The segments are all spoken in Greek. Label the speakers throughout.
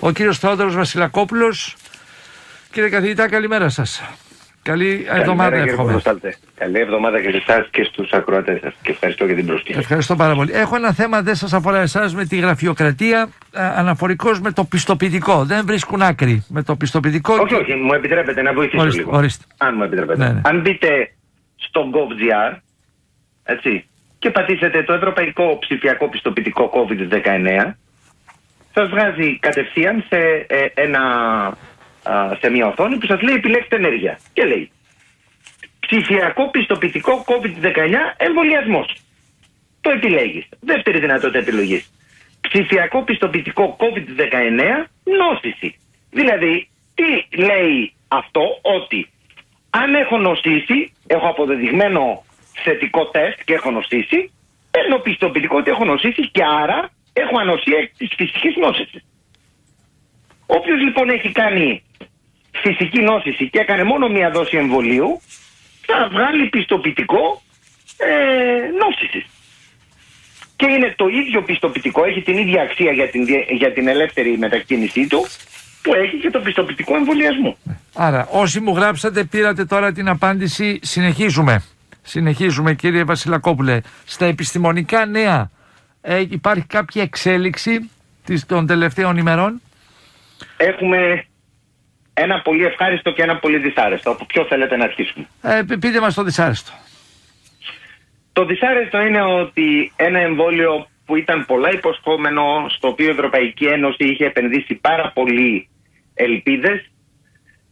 Speaker 1: Ο κύριος Θεόδωρος Βασιλακόπουλος. Κύριε καθηγητά, καλημέρα σας. Καλή εβδομάδα εύχομαι.
Speaker 2: Καλή εβδομάδα και εσάς και στους ακροατές σας. Και ευχαριστώ για την προσοχή.
Speaker 1: Ευχαριστώ πάρα πολύ. Έχω ένα θέμα, δεν σας αφορά εσάς, με τη γραφειοκρατία, αναφορικώ με το πιστοποιητικό. Δεν βρίσκουν άκρη με το πιστοποιητικό.
Speaker 2: Όχι, όχι, μου επιτρέπετε να βοηθήσω
Speaker 1: ορίστε,
Speaker 2: λίγο.
Speaker 1: Ορίστε.
Speaker 2: Αν μου επιτρέπετε. Ναι, ναι. Αν μπείτε στο GovGR, έτσι, και πατήσετε το Ευρωπαϊκό Ψηφιακό Πιστοποιητικό COVID-19, σας βγάζει κατευθείαν σε, ε, ένα, σε μια οθόνη που σας λέει επιλέξτε ενέργεια. Και λέει ψηφιακό πιστοποιητικό COVID-19 εμβολιασμός. Το επιλέγεις. Δεύτερη δυνατότητα επιλογής. Ψηφιακό πιστοποιητικό COVID-19 νόσηση. Δηλαδή, τι λέει αυτό, ότι αν έχω νοσήσει, έχω αποδεδειγμένο θετικό τεστ και έχω νοσήσει, παίρνω πιστοποιητικό ότι έχω νοσήσει και άρα έχω ανοσία της φυσικής νόσησης. Όποιος λοιπόν έχει κάνει φυσική νόσηση και έκανε μόνο μία δόση εμβολίου, θα βγάλει πιστοποιητικό ε, νόσησης. Και είναι το ίδιο πιστοποιητικό, έχει την ίδια αξία για την, για την ελεύθερη μετακίνησή του, που έχει και το πιστοποιητικό εμβολιασμού.
Speaker 1: Άρα, όσοι μου γράψατε, πήρατε τώρα την απάντηση. Συνεχίζουμε. Συνεχίζουμε, κύριε Βασιλακόπουλε. Στα επιστημονικά νέα, ε, υπάρχει κάποια εξέλιξη των τελευταίων ημερών;
Speaker 2: Έχουμε ένα πολύ ευχάριστο και ένα πολύ δυσάρεστο. Από ποιο θέλετε να αρχίσουμε;
Speaker 1: Ε, πείτε μας το δυσάρεστο.
Speaker 2: Το δυσάρεστο είναι ότι ένα εμβόλιο που ήταν πολλά υποσχόμενο, στο οποίο η Ευρωπαϊκή Ένωση είχε επενδύσει πάρα πολύ ελπίδες,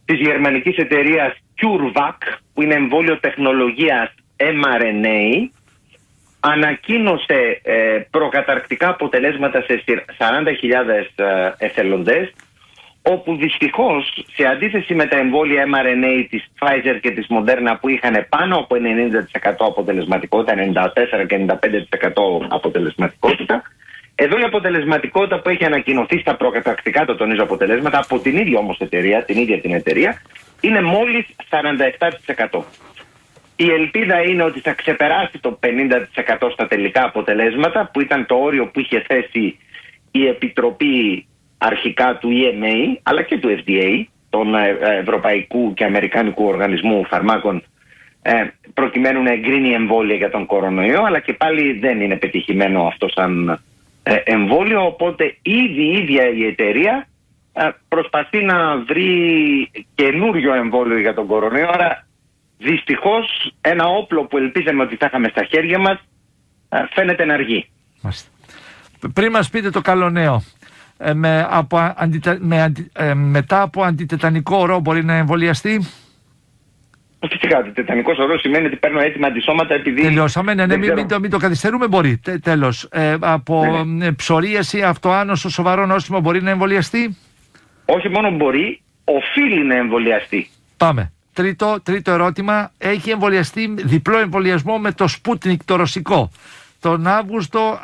Speaker 2: της γερμανικής εταιρείας CureVac, που είναι εμβόλιο τεχνολογίας mRNA, ανακοίνωσε ε, προκαταρκτικά αποτελέσματα σε 40.000 ε, εθελοντές όπου δυστυχώς σε αντίθεση με τα εμβόλια mRNA της Pfizer και της Moderna που είχαν πάνω από 90% αποτελεσματικότητα, 94% και 95% αποτελεσματικότητα, εδώ η αποτελεσματικότητα που έχει ανακοινωθεί στα προκατακτικά, το τονίζω αποτελέσματα, από την ίδια όμως εταιρεία, την ίδια την εταιρεία, είναι μόλις 47%. Η ελπίδα είναι ότι θα ξεπεράσει το 50% στα τελικά αποτελέσματα, που ήταν το όριο που είχε θέσει η Επιτροπή αρχικά του EMA αλλά και του FDA, των ε, Ευρωπαϊκού και Αμερικάνικου Οργανισμού Φαρμάκων ε, προκειμένου να εγκρίνει εμβόλια για τον κορονοϊό αλλά και πάλι δεν είναι πετυχημένο αυτό σαν ε, εμβόλιο. Οπότε ήδη η ίδια η εταιρεία προσπαθεί να βρει καινούριο εμβόλιο για τον κορονοϊό. Άρα δυστυχώς ένα όπλο που ελπίζαμε ότι θα είχαμε στα χέρια μας φαίνεται να αργεί.
Speaker 1: Πριν μας πείτε το καλό νέο, ε, με, από, με, ε, μετά από αντιτετανικό ορό μπορεί να εμβολιαστεί;
Speaker 2: Φυσικά, αντιτετανικός ορός σημαίνει ότι παίρνω έτοιμα αντισώματα επειδή.
Speaker 1: Τελειώσαμε, ναι, ναι, μην, μην, το, μην το καθυστερούμε, μπορεί. Τε, Τέλος. Ε, από ναι, ναι. Ε, ψωρίαση, αυτοάνωσο, σοβαρό νόστιμο μπορεί να εμβολιαστεί;
Speaker 2: Όχι μόνο μπορεί, οφείλει να εμβολιαστεί.
Speaker 1: Πάμε. Τρίτο, τρίτο ερώτημα. Έχει εμβολιαστεί διπλό εμβολιασμό με το Sputnik, το ρωσικό τον Αύγουστο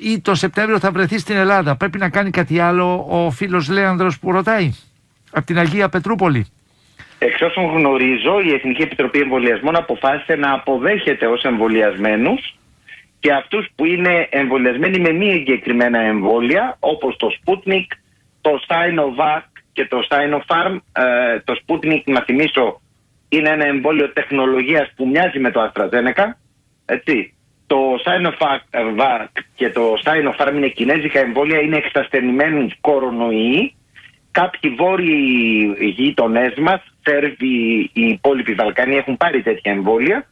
Speaker 1: ή το Σεπτέμβριο θα βρεθεί στην Ελλάδα. Πρέπει να κάνει κάτι άλλο ο φίλος Λέανδρος που ρωτάει από την Αγία Πετρούπολη.
Speaker 2: Εξ όσων γνωρίζω, η Εθνική Επιτροπή Εμβολιασμών αποφάσισε να αποδέχεται ως εμβολιασμένους και αυτούς που είναι εμβολιασμένοι με μη εγκεκριμένα εμβόλια, όπως το Sputnik, το Sinovac και το Sinopharm. Ε, το Sputnik, να θυμίσω, είναι ένα εμβόλιο τεχνολογίας που μοιάζει με το AstraZeneca, έτσι το Sinovac και το Sinopharm είναι κινέζικα εμβόλια, είναι εξασθενημένοι κορονοϊοί. Κάποιοι βόρειοι γείτονές μας, Σέρβοι, οι υπόλοιποι Βαλκάνοι έχουν πάρει τέτοια εμβόλια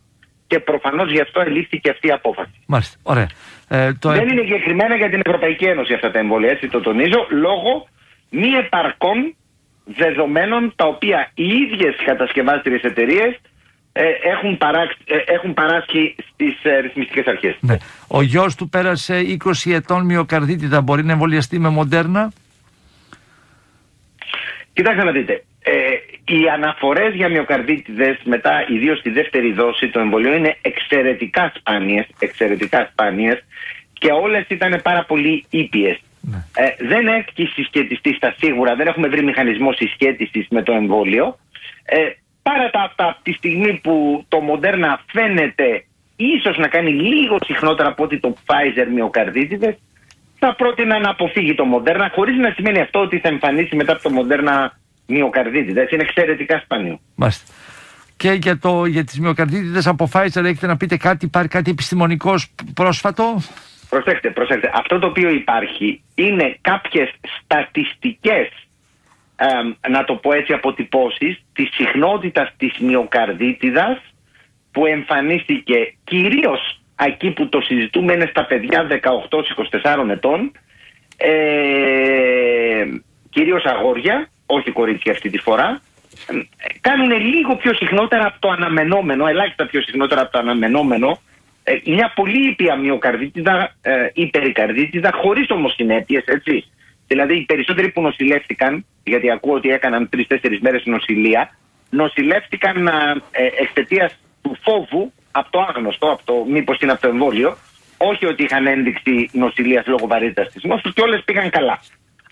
Speaker 2: και προφανώς γι' αυτό ελήφθηκε αυτή η απόφαση.
Speaker 1: Μάλιστα. Ωραία. Ε, το...
Speaker 2: Δεν είναι συγκεκριμένα για την Ευρωπαϊκή Ένωση αυτά τα εμβόλια, έτσι το τονίζω, λόγω μη επαρκών δεδομένων τα οποία οι ίδιες κατασκευάστριες εταιρείες ε, έχουν, παράξει, ε, έχουν παράσχει στις ε, ρυθμιστικές αρχές.
Speaker 1: Ναι. Ο γιος του πέρασε 20 ετών μυοκαρδίτιδα. Μπορεί να εμβολιαστεί με μοντέρνα;
Speaker 2: Κοιτάξτε να δείτε. Ε, οι αναφορές για μυοκαρδίτιδες μετά, ιδίως στη δεύτερη δόση του εμβολίου, είναι εξαιρετικά σπάνιες, εξαιρετικά σπάνιες και όλες ήταν πάρα πολύ ήπιες. Ναι. Ε, δεν έχει συσχετιστεί στα σίγουρα, δεν έχουμε βρει μηχανισμό συσχέτισης με το εμβόλιο. Ε, Παρά τα αυτά, από τη στιγμή που το Moderna φαίνεται ίσως να κάνει λίγο συχνότερα από ότι το Pfizer μυοκαρδίτιδες, θα πρότεινα να αποφύγει το Μοντέρνα, χωρίς να σημαίνει αυτό ότι θα εμφανίσει μετά από το Μοντέρνα μυοκαρδίτιδα. Έτσι είναι εξαιρετικά σπάνιο.
Speaker 1: Μάλιστα. Και για, το, για τις μυοκαρδίτιδες από Pfizer έχετε να πείτε κάτι, υπάρχει κάτι επιστημονικό πρόσφατο;
Speaker 2: Προσέξτε, προσέξτε. Αυτό το οποίο υπάρχει είναι κάποιες στατιστικές να το πω έτσι αποτυπώσεις της συχνότητας της μυοκαρδίτιδας που εμφανίστηκε κυρίως εκεί που το συζητούμε είναι στα παιδιά 18-24 ετών ε, κυρίως αγόρια, όχι κορίτσια αυτή τη φορά κάνουν λίγο πιο συχνότερα από το αναμενόμενο, ελάχιστα πιο συχνότερα από το αναμενόμενο ε, μια πολύ ήπια μυοκαρδίτιδα ε, ή περικαρδίτιδα χωρίς όμως συνέπειες, έτσι. Δηλαδή οι περισσότεροι που νοσηλεύτηκαν, γιατί ακούω ότι έκαναν τρει-τέσσερι μέρες νοσηλεία, νοσηλεύτηκαν ε, εξαιτίας του φόβου από το άγνωστο, από το μήπως είναι από το εμβόλιο, όχι ότι είχαν ένδειξη νοσηλείας λόγω βαρύτητας της νόσους και όλες πήγαν καλά.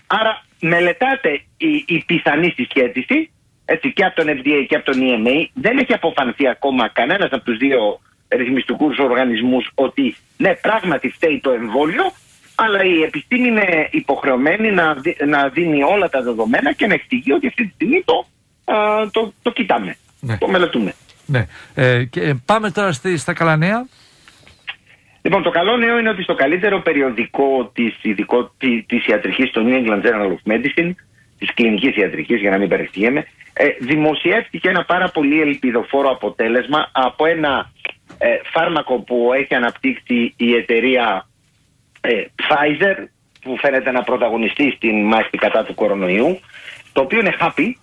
Speaker 2: Άρα μελετάτε η, η πιθανή συσχέτιση έτσι, και από τον FDA και από τον EMA. Δεν έχει αποφανθεί ακόμα κανένας από τους δύο ρυθμιστικούς οργανισμούς ότι ναι, πράγματι φταίει το εμβόλιο, αλλά η επιστήμη είναι υποχρεωμένη να, να δίνει όλα τα δεδομένα και να εξηγεί ότι αυτή τη στιγμή το, το, το κοιτάμε, ναι. το μελετούμε.
Speaker 1: Ναι. Ε, και πάμε τώρα στη, στα καλά νέα.
Speaker 2: Λοιπόν, το καλό νέο είναι ότι στο καλύτερο περιοδικό της, ειδικό, της, ιατρικής, το New England Journal of Medicine, της κλινικής ιατρικής, για να μην παρεξηγέμαι, ε, δημοσιεύτηκε ένα πάρα πολύ ελπιδοφόρο αποτέλεσμα από ένα ε, φάρμακο που έχει αναπτύξει η εταιρεία ε, Pfizer που φαίνεται να πρωταγωνιστεί στην μάχη κατά του κορονοϊού το οποίο είναι χάπι,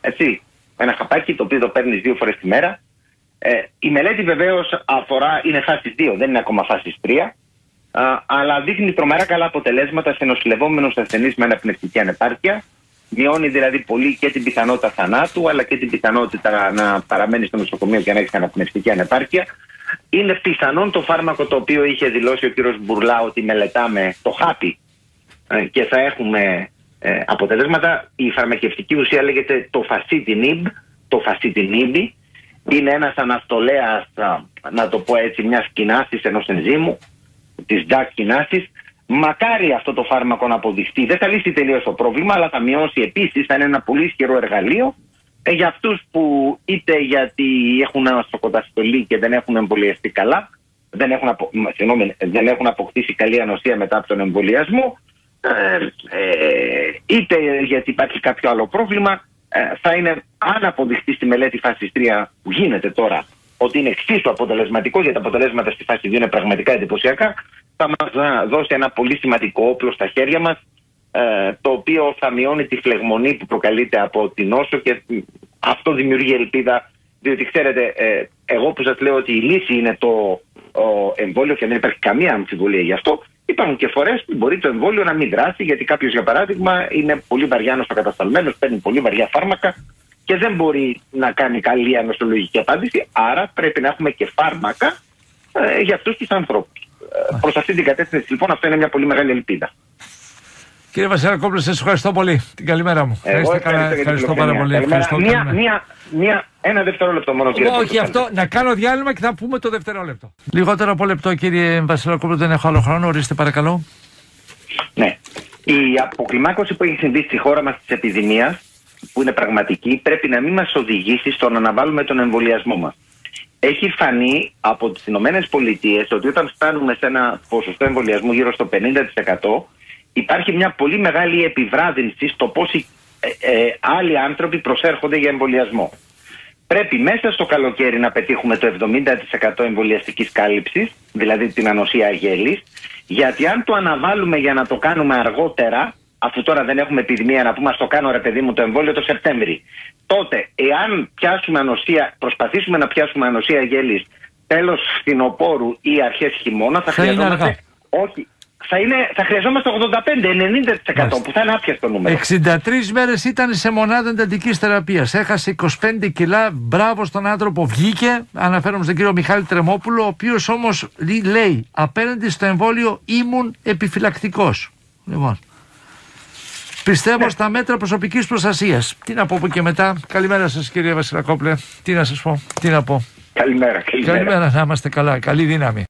Speaker 2: έτσι, ένα χαπάκι το οποίο το παίρνεις δύο φορές τη μέρα. Ε, η μελέτη βεβαίως αφορά, είναι φάση 2, δεν είναι ακόμα φάση 3 αλλά δείχνει τρομερά καλά αποτελέσματα σε νοσηλευόμενους ασθενείς με αναπνευστική ανεπάρκεια μειώνει δηλαδή πολύ και την πιθανότητα θανάτου αλλά και την πιθανότητα να παραμένει στο νοσοκομείο και να έχει αναπνευστική ανεπάρκεια είναι πιθανόν το φάρμακο το οποίο είχε δηλώσει ο κύριος Μπουρλά ότι μελετάμε το χάπι ε, και θα έχουμε ε, αποτελέσματα. Η φαρμακευτική ουσία λέγεται το φασίτινιμπ, το φασίτινιμπι. Είναι ένας αναστολέας, να το πω έτσι, μιας κοινάσης ενός ενζήμου, της DAC κοινάσης. Μακάρι αυτό το φάρμακο να αποδειχτεί. Δεν θα λύσει τελείως το πρόβλημα, αλλά θα μειώσει επίσης, θα είναι ένα πολύ ισχυρό εργαλείο ε, για αυτούς που είτε γιατί έχουν ένα στροκοταστολή και δεν έχουν εμβολιαστεί καλά, δεν έχουν, απο... Συγνώμη, δεν έχουν αποκτήσει καλή ανοσία μετά από τον εμβολιασμό, ε, ε, είτε γιατί υπάρχει κάποιο άλλο πρόβλημα, ε, θα είναι αν αποδειχτεί στη μελέτη φάσης 3 που γίνεται τώρα ότι είναι εξίσου αποτελεσματικό, γιατί τα αποτελέσματα στη φάση 2 είναι πραγματικά εντυπωσιακά, θα μας δώσει ένα πολύ σημαντικό όπλο στα χέρια μας ε, το οποίο θα μειώνει τη φλεγμονή που προκαλείται από την νόσο και αυτό δημιουργεί ελπίδα διότι ξέρετε ε, εγώ που σας λέω ότι η λύση είναι το εμβόλιο και δεν υπάρχει καμία αμφιβολία γι' αυτό υπάρχουν και φορές που μπορεί το εμβόλιο να μην δράσει γιατί κάποιος για παράδειγμα είναι πολύ βαριά νοσοκατασταλμένος, παίρνει πολύ βαριά φάρμακα και δεν μπορεί να κάνει καλή ανοσολογική απάντηση άρα πρέπει να έχουμε και φάρμακα ε, για αυτούς τους ανθρώπους. Ε, προς αυτή την κατεύθυνση λοιπόν αυτό είναι μια πολύ μεγάλη ελπίδα.
Speaker 1: Κύριε Βασιλακόπουλο, σας ευχαριστώ πολύ. Την καλημέρα μου.
Speaker 2: Εγώ ευχαριστώ, ευχαριστώ πάρα πολύ. Ευχαριστώ, μία, μία, μία, ένα δευτερόλεπτο μόνο, κύριε
Speaker 1: Όχι, αυτό. Να κάνω διάλειμμα και θα πούμε το δευτερόλεπτο. Λιγότερο από λεπτό, κύριε Βασιλακόπουλο, δεν έχω άλλο χρόνο. Ορίστε, παρακαλώ.
Speaker 2: Ναι. Η αποκλιμάκωση που έχει συμβεί στη χώρα μας της επιδημίας, που είναι πραγματική, πρέπει να μην μας οδηγήσει στο να αναβάλουμε τον εμβολιασμό μας. Έχει φανεί από τις ΗΠΑ ότι όταν φτάνουμε σε ένα ποσοστό εμβολιασμού γύρω στο 50%, υπάρχει μια πολύ μεγάλη επιβράδυνση στο πόσοι ε, ε, άλλοι άνθρωποι προσέρχονται για εμβολιασμό. Πρέπει μέσα στο καλοκαίρι να πετύχουμε το 70% εμβολιαστικής κάλυψης, δηλαδή την ανοσία γέλης, γιατί αν το αναβάλουμε για να το κάνουμε αργότερα, αφού τώρα δεν έχουμε επιδημία να πούμε, ας το κάνω ρε παιδί μου το εμβόλιο το Σεπτέμβρη, τότε εάν πιάσουμε ανοσία, προσπαθήσουμε να πιάσουμε ανοσία γέλης τέλος φθινοπόρου ή αρχές χειμώνα, θα, θα χρειαζόμαστε. Όχι, θα, είναι, θα χρειαζόμαστε 85-90% που θα είναι άπιαστο νούμερο.
Speaker 1: 63 μέρες ήταν σε μονάδα εντατικής θεραπείας. Έχασε 25 κιλά. Μπράβο στον άνθρωπο. Βγήκε. Αναφέρομαι στον κύριο Μιχάλη Τρεμόπουλο, ο οποίος όμως λέει απέναντι στο εμβόλιο ήμουν επιφυλακτικός. Λοιπόν. Πιστεύω ναι. στα μέτρα προσωπικής προστασίας. Τι να πω από και μετά. Καλημέρα σας, κύριε Βασιλακόπλε. Τι να σας πω. Τι να πω.
Speaker 2: Καλημέρα.
Speaker 1: Καλημέρα. Καλημέρα να είμαστε καλά. Καλή δύναμη.